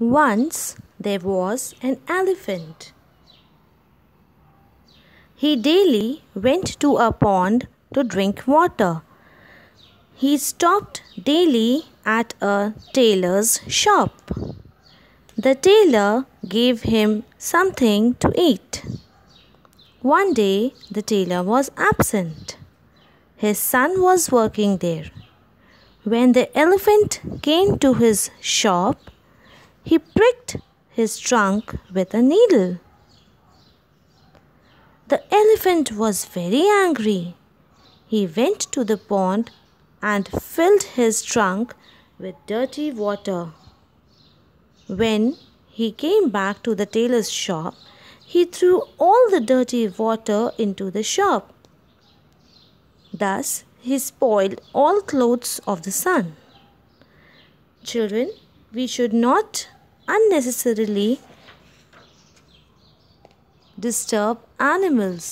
Once there was an elephant. He daily went to a pond to drink water. He stopped daily at a tailor's shop. The tailor gave him something to eat. One day the tailor was absent. His son was working there. When the elephant came to his shop, he pricked his trunk with a needle. The elephant was very angry. He went to the pond and filled his trunk with dirty water. When he came back to the tailor's shop, he threw all the dirty water into the shop. Thus, he spoiled all clothes of the son. Children, we should not unnecessarily disturb animals.